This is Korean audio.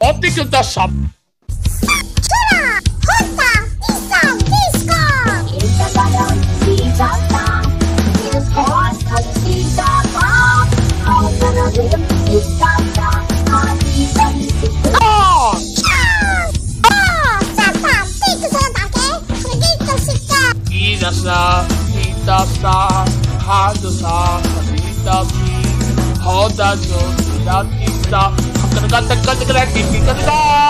어, 크리기토 시켜. 이다사, 이다사, 하드사, 이다시, 허다조, 가까다 tekan tekan tekan lagi tekan tekan